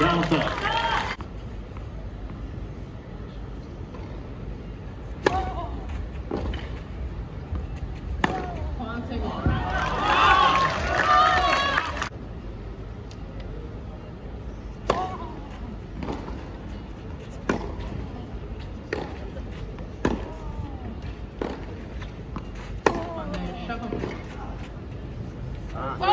Counter. Uh, Juan